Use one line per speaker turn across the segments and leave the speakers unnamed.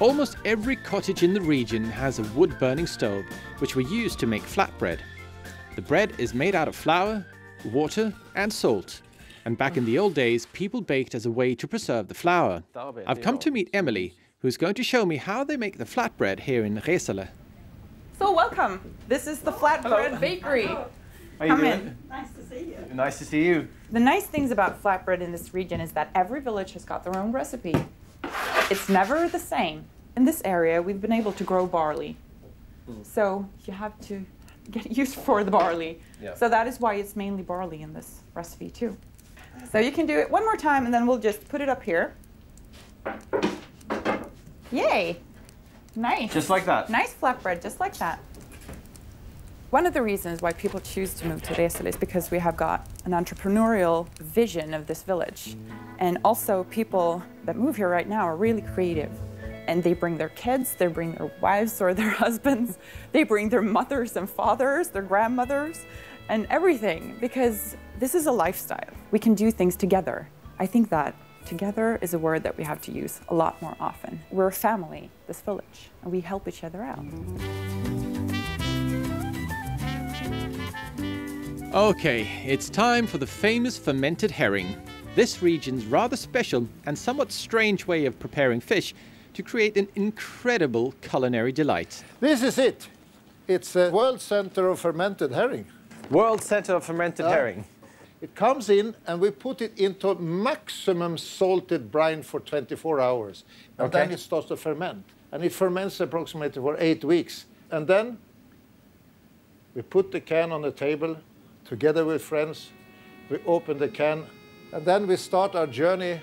Almost every cottage in the region has a wood burning stove, which we use to make flatbread. The bread is made out of flour, water, and salt. And back in the old days, people baked as a way to preserve the flour. I've come to meet Emily, who's going to show me how they make the flatbread here in Resele.
So welcome. This is the Flatbread Bakery.
How you
Come
doing?
in.
Nice to see you.
Nice to see you.
The nice things about flatbread in this region is that every village has got their own recipe. It's never the same. In this area, we've been able to grow barley. Mm. So you have to get used for the barley.
Yeah.
So that is why it's mainly barley in this recipe too. So you can do it one more time and then we'll just put it up here. Yay! Nice.
Just like that.
Nice flatbread, just like that. One of the reasons why people choose to move to Resele is because we have got an entrepreneurial vision of this village. And also, people that move here right now are really creative. And they bring their kids, they bring their wives or their husbands, they bring their mothers and fathers, their grandmothers, and everything, because this is a lifestyle. We can do things together. I think that together is a word that we have to use a lot more often. We're a family, this village, and we help each other out.
Okay, it's time for the famous fermented herring. This region's rather special and somewhat strange way of preparing fish to create an incredible culinary delight.
This is it. It's a world center of fermented herring.
World Center of Fermented
Ah.
Herring.
It comes in and we put it into maximum salted brine for 24 hours. And then it starts to ferment. And it ferments approximately for eight weeks. And then we put the can on the table together with friends. We open the can and then we start our journey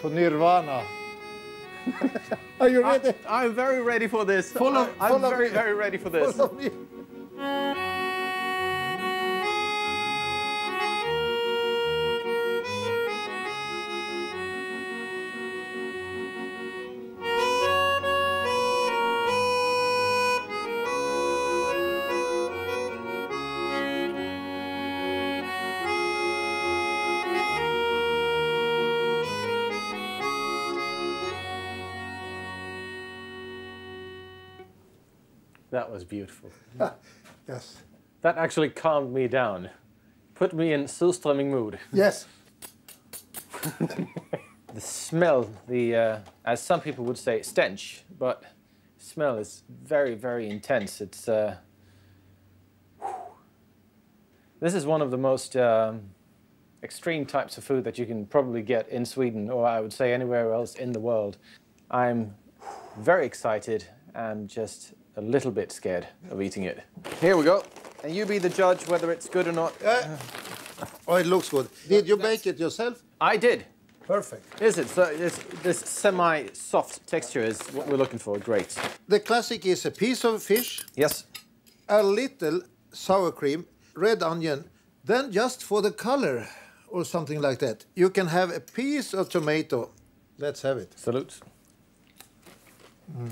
to Nirvana. Are you ready?
I'm very ready for this.
Follow-
I'm
follow
very,
me.
very ready for this. That was beautiful.
Yes.
That actually calmed me down. Put me in surströmming mood.
Yes.
The smell, the, uh, as some people would say, stench, but smell is very, very intense. It's, uh, this is one of the most um, extreme types of food that you can probably get in Sweden, or I would say anywhere else in the world. I'm very excited. I'm just a little bit scared of eating it. Here we go. And you be the judge whether it's good or not. Eh.
Oh, it looks good. Did you bake it yourself?
I did.
Perfect.
Is it? So this, this semi-soft texture is what we're looking for. Great.
The classic is a piece of fish,
Yes.
a little sour cream, red onion, then just for the color or something like that, you can have a piece of tomato. Let's have it.
Salute. Mm.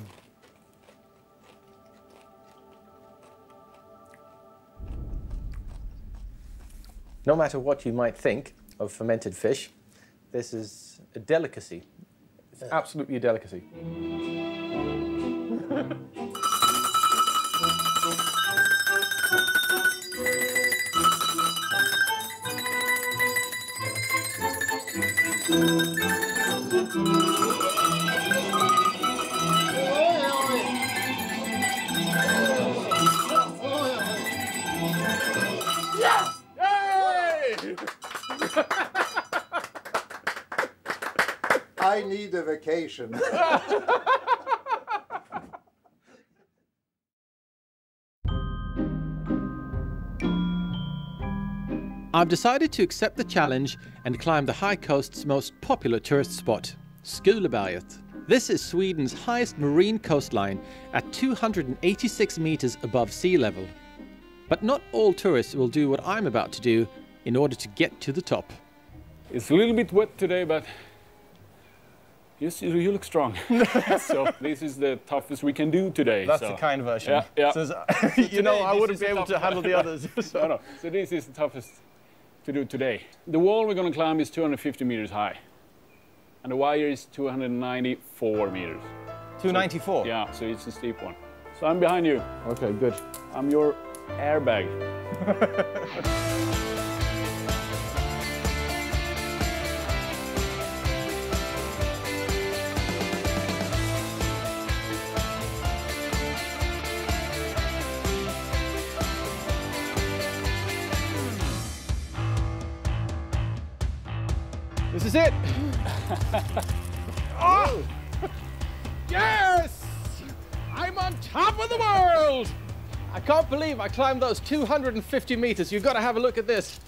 No matter what you might think of fermented fish, this is a delicacy. It's absolutely a delicacy.
I need a vacation.
I've decided to accept the challenge and climb the high coast's most popular tourist spot, Skuleberget. This is Sweden's highest marine coastline at 286 meters above sea level. But not all tourists will do what I'm about to do in order to get to the top.
It's a little bit wet today, but you, you look strong. so this is the toughest we can do today.
That's
so.
the kind version.
Yeah, yeah.
Says, you know, I wouldn't be able to handle the others.
no, no. So this is the toughest to do today. The wall we're going to climb is 250 meters high, and the wire is 294 meters.
294?
Yeah, so it's a steep one. So I'm behind you.
Okay, good.
I'm your airbag.
This is it. oh! Yes! I'm on top of the world! I can't believe I climbed those 250 meters. You've got to have a look at this.